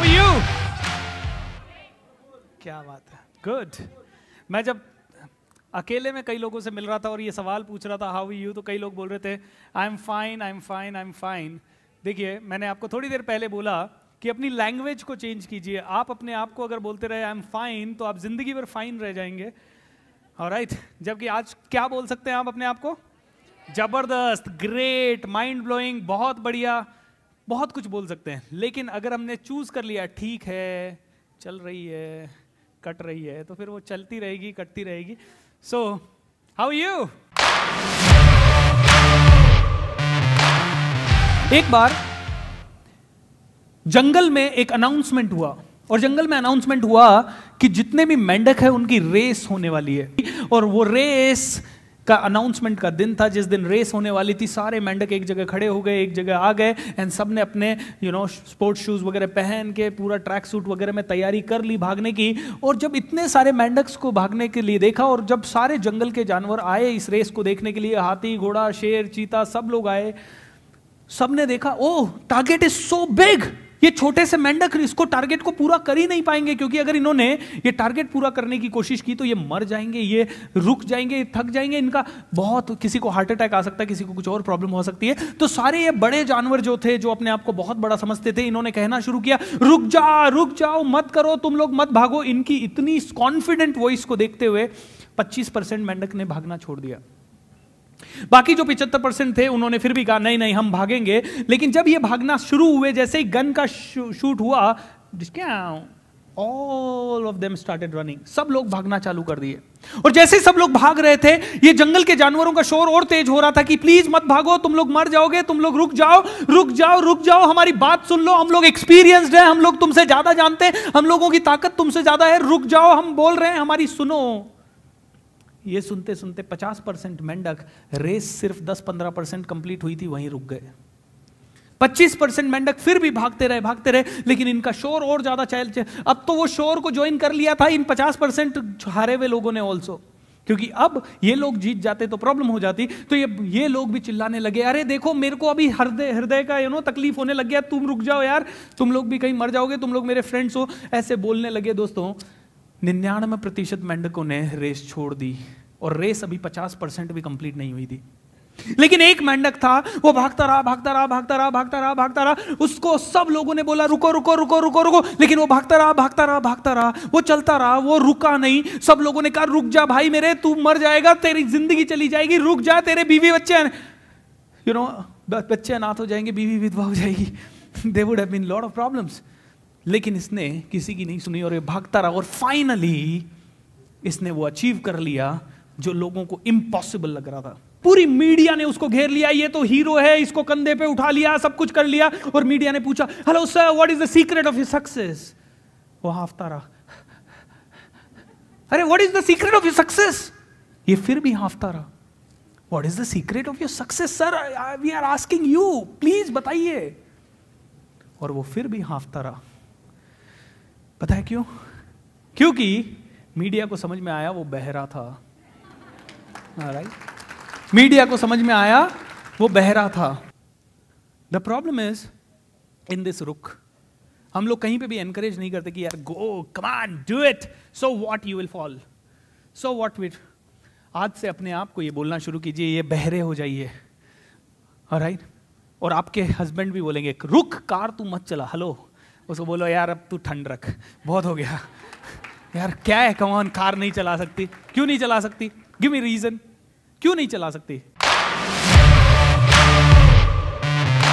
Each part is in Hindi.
हाउ यू क्या बात है? गुड मैं जब अकेले में कई लोगों से मिल रहा था और ये सवाल पूछ रहा था हाउ यू तो कई लोग बोल रहे थे I am fine I am fine I am fine देखिए, मैंने आपको थोड़ी देर पहले बोला कि अपनी लैंग्वेज को चेंज कीजिए। आप अपने आप को अगर बोलते रहे आई एम फाइन तो आप ज़िंदगी भर फाइन रह जाएँगे। और राइट जबकि आज क्या बोल सकते हैं आप अपने आप को? ज़बरदस्त ग्रेट माइंड ब्लोइंग बहुत बढ़िया। बहुत कुछ बोल सकते हैं, लेकिन अगर हमने चूज़ कर लिया, ठीक है, चल रही है, कट रही है तो फिर वो चलती रहेगी, कटती रहेगी। सो हाउ यू एक बार जंगल में एक अनाउंसमेंट हुआ, और जंगल में अनाउंसमेंट हुआ कि जितने भी मेंढक है, उनकी रेस होने वाली है। और वो रेस का अनाउंसमेंट का दिन था, जिस दिन रेस होने वाली थी, सारे मेंढक एक जगह खड़े हो गए, एक जगह आ गए एंड सबने अपने यू नो स्पोर्ट्स शूज़ वगैरह पहन के, पूरा ट्रैक सूट वगैरह में तैयारी कर ली भागने की। और जब इतने सारे मेंढक्स को भागने के लिए देखा, और जब सारे जंगल के जानवर आए इस रेस को देखने के लिए, हाथी, घोड़ा, शेर, चीता, सब लोग आए, सबने देखा, oh target is so big ये छोटे से मेंढक इसको टारगेट को पूरा कर ही नहीं पाएँगे, क्योंकि अगर इन्होंने ये टारगेट पूरा करने की कोशिश की तो ये मर जाएँगे, ये रुक जाएँगे, ये थक जाएँगे, इनका बहुत किसी को हार्ट अटैक आ सकता है, किसी को कुछ और प्रॉब्लम हो सकती है। तो सारे ये बड़े जानवर जो थे, जो अपने आप को बहुत बड़ा समझते थे, इन्होंने कहना शुरू किया, रुक जा, रुक जाओ, मत करो, तुम लोग मत भागो। इनकी इतनी कॉन्फिडेंट वॉइस को देखते हुए पच्चीस परसेंट मेंढक ने भागना छोड़ दिया। बाकी जो पिछहत्तर परसेंट थे, उन्होंने फिर भी कहा, नहीं नहीं, हम भागेंगे। लेकिन जब ये भागना शुरू हुए, जैसे ही गन का शूट हुआ all of them started running सब लोग भागना चालू कर दिए। और जैसे ही सब लोग भाग रहे थे, ये जंगल के जानवरों का शोर और तेज हो रहा था कि, प्लीज़ मत भागो, तुम लोग मर जाओगे, तुम लोग रुक जाओ रुक जाओ रुक जाओ, हमारी बात सुन लो, हम लोग एक्सपीरियंस्ड हैं, हम लोग तुमसे ज़्यादा जानते हैं, हम लोगों की ताकत तुमसे ज़्यादा है, रुक जाओ, हम बोल रहे हैं, हमारी सुनो। ये सुनते सुनते 50 परसेंट मेंढक रेस सिर्फ़ 10-15 परसेंट कंप्लीट हुई थी, वहीं रुक गए। 25 परसेंट मेंढक फिर भी भागते रहे भागते रहे, लेकिन इनका शोर और ज़्यादा चल अब तो वो शोर को ज्वाइन कर लिया था, इन 50 परसेंट हारे हुए लोगों ने ऑल्सो क्योंकि अब ये लोग जीत जाते तो प्रॉब्लम हो जाती तो ये ये लोग भी चिल्लाने लगे, अरे देखो, मेरे को अभी हृदय हृदय का यू नो तकलीफ़ होने लग गया, तुम रुक जाओ यार, तुम लोग भी कहीं मर जाओगे, तुम लोग मेरे फ्रेंड्स हो, ऐसे बोलने लगे दोस्तों। निन्यानवे प्रतिशत मेंढकों ने रेस छोड़ दी। और रेस अभी पचास परसेंट भी कंप्लीट नहीं हुई थी। लेकिन एक मेंढक था, वो भागता रहा भागता रहा भागता रहा भागता रहा भागता रहा। उसको सब लोगों ने बोला, रुको रुको रुको रुको रुको। लेकिन वो भागता रहा भागता रहा भागता रहा। वो चलता रहा, वो रुका नहीं। सब लोगों ने कहा, रुक जा भाई मेरे, तू मर जाएगा, तेरी ज़िंदगी चली जाएगी। रुक जा, तेरे बीवी बच्चे यू नो बच्चे अनाथ हो जाएँगे, बीवी विधवा हो जाएगी। They would have been lot of problems लेकिन इसने किसी की नहीं सुनी और ये भागता रहा और फाइनली इसने वो अचीव कर लिया। जो लोगों को इम्पॉसिबल लग रहा था। पूरी मीडिया ने उसको घेर लिया, ये तो हीरो है, इसको कंधे पे उठा लिया, सब कुछ कर लिया। और मीडिया ने पूछा hello sir what is the secret of your success वो हाफता रहा। अरे what is the secret of your success ये फिर भी हाफता रहा। What is the secret of your success sir we are asking you please बताइए। और वो फिर भी हाफता रहा। पता है क्यों? क्योंकि मीडिया को समझ में आया, वो बहरा था। राइट मीडिया को समझ में आया, वो बहरा था। The problem is in this रुक हम लोग कहीं पे भी एनकरेज नहीं करते कि यार go come on do it so what you will fall so what विट आज से अपने आप को ये बोलना शुरू कीजिए, ये बहरे हो जाइए। राइट और आपके हस्बैंड भी बोलेंगे, रुक, कार तू मत चला हेलो उसको बोलो, यार, अब तू ठंड रख, बहुत हो गया। यार, क्या है कमान कार नहीं चला सकती, क्यों नहीं चला सकती? गिव मी रीजन क्यों नहीं चला सकते?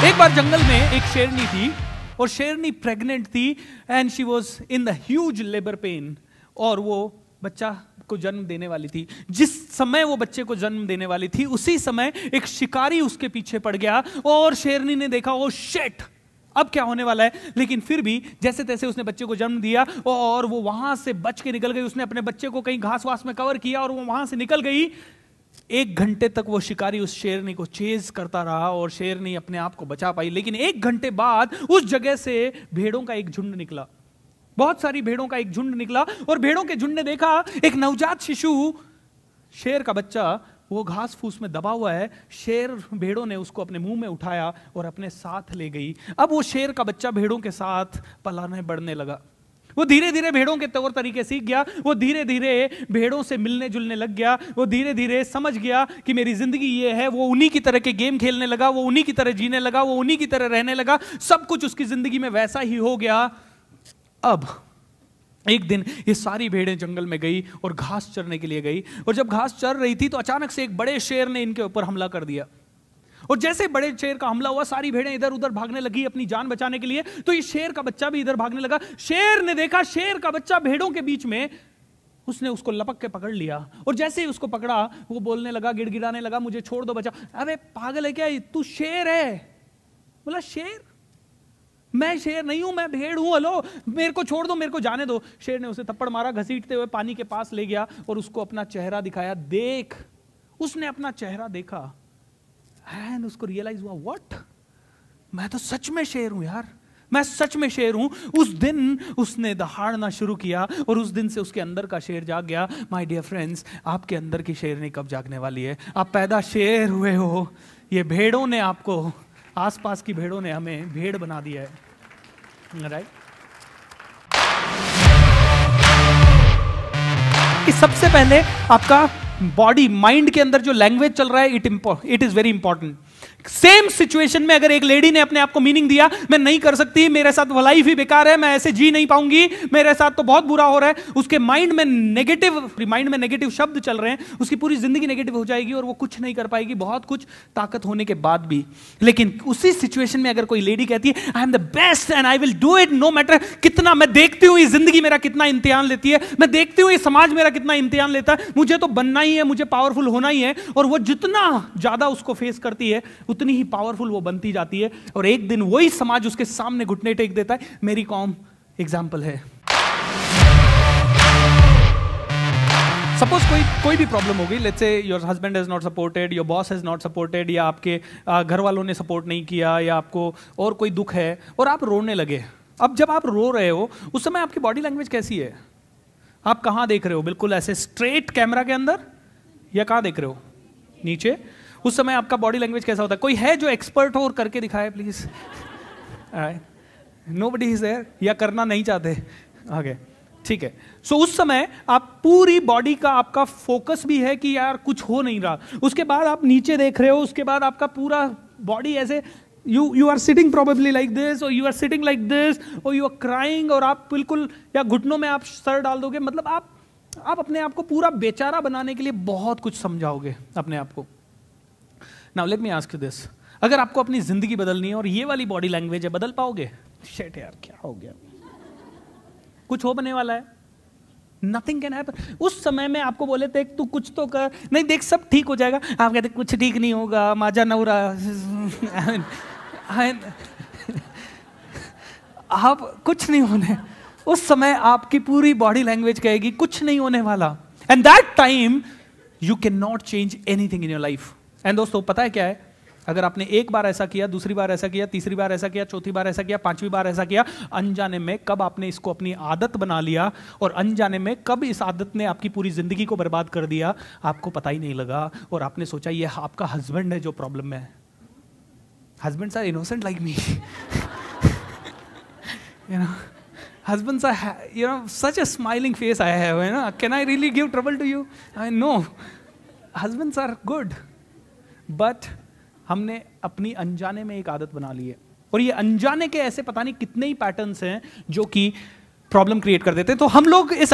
एक बार जंगल में एक शेरनी थी और शेरनी प्रेग्नेंट थी and she was in the huge labour pain और वो बच्चा को जन्म देने वाली थी। जिस समय वो बच्चे को जन्म देने वाली थी, उसी समय एक शिकारी उसके पीछे पड़ गया और शेरनी ने देखा ओ शेट अब क्या होने वाला है? लेकिन फिर भी जैसे तैसे उसने बच्चे को जन्म दिया और वो वहाँ से बच के निकल गई। उसने अपने बच्चे को कहीं घास वास में कवर किया और वो वहाँ से निकल गई। एक घंटे तक वो शिकारी उस शेरनी को चेज करता रहा और शेरनी अपने आप को बचा पाई। लेकिन एक घंटे बाद उस जगह से भेड़ों का एक झुंड निकला। बहुत सारी भेड़ों का एक झुंड निकला और भेड़ों के झुंड ने देखा, एक नवजात शिशु, शेर का बच्चा वो घास फूस में दबा हुआ है, शेर भेड़ों ने उसको अपने मुँह में उठाया और अपने साथ ले गई। अब वो शेर का बच्चा भेड़ों के साथ पलाने बढ़ने लगा। वो धीरे धीरे भेड़ों के तौर तरीके सीख गया, वो धीरे धीरे भेड़ों से मिलने जुलने लग गया, वो धीरे धीरे समझ गया कि मेरी ज़िंदगी ये है, वो उन्हीं की तरह के गेम खेलने लगा, वो उन्हीं की तरह जीने लगा, वो उन्हीं की तरह रहने लगा, सब कुछ उसकी ज़िंदगी में वैसा ही हो गया। अब एक दिन ये सारी भेड़ें जंगल में गई और घास चरने के लिए गई। और जब घास चर रही थी तो अचानक से एक बड़े शेर ने इनके ऊपर हमला कर दिया। और जैसे बड़े शेर का हमला हुआ, सारी भेड़ें इधर उधर भागने लगी अपनी जान बचाने के लिए। तो ये शेर का बच्चा भी इधर भागने लगा। शेर ने देखा, शेर का बच्चा भेड़ों के बीच में, उसने उसको लपक के पकड़ लिया। और जैसे ही उसको पकड़ा, वो बोलने लगा, गिड़गिड़ाने लगा, मुझे छोड़ दो बच्चा। अरे पागल है क्या तू शेर है? बोला, शेर? मैं शेर नहीं हूँ, मैं भेड़ हूँ, हलो, मेरे को छोड़ दो, मेरे को जाने दो। शेर ने उसे थप्पड़ मारा, घसीटते हुए पानी के पास ले गया और उसको अपना चेहरा दिखाया। देख, उसने अपना चेहरा देखा। एंड उसको रियलाइज़ हुआ व्हाट मैं तो सच में शेर हूँ यार। मैं सच में शेर हूँ। उस दिन उसने दहाड़ना शुरू किया और उस दिन से उसके अंदर का शेर जाग गया। माय डियर फ्रेंड्स आपके अंदर की शेर नहीं कब जागने वाली है? आप पैदा शेर हुए हो। ये भेड़ों ने आपको, आसपास की भेड़ों ने हमें भेड़ बना दिया है। राइट कि सबसे पहले आपका बॉडी माइंड के अंदर जो लैंग्वेज चल रहा है it it is very important same situation में अगर एक लेडी ने अपने आप को मीनिंग दिया, मैं नहीं कर सकती, मेरे साथ लाइफ ही बेकार है, मैं ऐसे जी नहीं पाऊँगी, मेरे साथ तो बहुत बुरा हो रहा है। उसके माइंड में नेगेटिव माइंड में नेगेटिव शब्द चल रहे हैं, उसकी पूरी ज़िंदगी नेगेटिव हो जाएगी और वो कुछ नहीं कर पाएगी, बहुत कुछ ताकत होने के बाद भी। लेकिन उसी सिचुएशन में अगर कोई लेडी कहती है I am the best and I will do it no matter कितना मैं देखती हूँ ये ज़िंदगी मेरा कितना इम्तिहान लेती है, मैं देखती हूँ ये समाज मेरा कितना इम्तिहान लेता है, मुझे तो बनना ही है, मुझे पावरफुल होना ही है। और वो जितना ज़्यादा उसको फेस करती है उतनी ही पावरफुल वो बनती जाती है और एक दिन वही समाज उसके सामने घुटने टेक देता है। मेरी कॉम एग्ज़ाम्पल है। सपोज़ कोई कोई भी प्रॉब्लम होगी let's say your husband is not supported your boss is not supported या आपके घर वालों ने सपोर्ट नहीं किया, या आपको और कोई दुख है और आप रोने लगे। अब जब आप रो रहे हो, उस समय आपकी बॉडी लैंग्वेज कैसी है? आप कहाँ देख रहे हो? बिल्कुल ऐसे स्ट्रेट कैमरा के अंदर या कहाँ देख रहे हो? नीचे? उस समय आपका बॉडी लैंग्वेज कैसा होता? है कोई है जो एक्सपर्ट हो और करके दिखाए please nobody is there या करना नहीं चाहते। आगे। ठीक है। सो so, उस समय आप पूरी बॉडी का आपका फोकस भी है कि यार कुछ हो नहीं रहा। उसके बाद आप नीचे देख रहे हो उसके बाद आपका पूरा बॉडी ऐसे you you are sitting probably like this और you are sitting like this और यू आर क्राइंग और आप बिल्कुल या घुटनों में आप सर डाल दोगे। मतलब आप आप अपने आप को पूरा बेचारा बनाने के लिए बहुत कुछ समझाओगे अपने आप को। Now let me ask you this अगर आपको अपनी ज़िंदगी बदलनी है और ये वाली बॉडी लैंग्वेज है, बदल पाओगे? शेट यार, क्या हो गया? कुछ हो बने वाला है? नथिंग कैन हैपन उस समय में आपको बोले थे, तू कुछ तो कर। नहीं, देख, सब ठीक हो जाएगा। आप कहते, कुछ ठीक नहीं होगा माजा नवरा आप कुछ नहीं होने। उस समय आपकी पूरी बॉडी लैंग्वेज कहेगी, कुछ नहीं होने वाला. And that time you can not change anything in your life and दोस्तों, पता है क्या है? अगर आपने एक बार ऐसा किया, दूसरी बार ऐसा किया, तीसरी बार ऐसा किया, चौथी बार ऐसा किया, पांचवी बार ऐसा किया, अनजाने में कब आपने इसको अपनी आदत बना लिया और अनजाने में कब इस आदत ने आपकी पूरी ज़िंदगी को बर्बाद कर दिया, आपको पता ही नहीं लगा और आपने सोचा ये आपका हस्बैंड है जो प्रॉब्लम में है. Husband are innocent like me you know husbands are you know, such a smiling face i have, you know. Can i really give trouble to you? But हमने अपनी अनजाने में एक आदत बना ली है। और ये अनजाने के ऐसे पता नहीं कितने ही पैटर्न्स हैं जो कि प्रॉब्लम क्रिएट कर देते हैं। तो हम लोग इस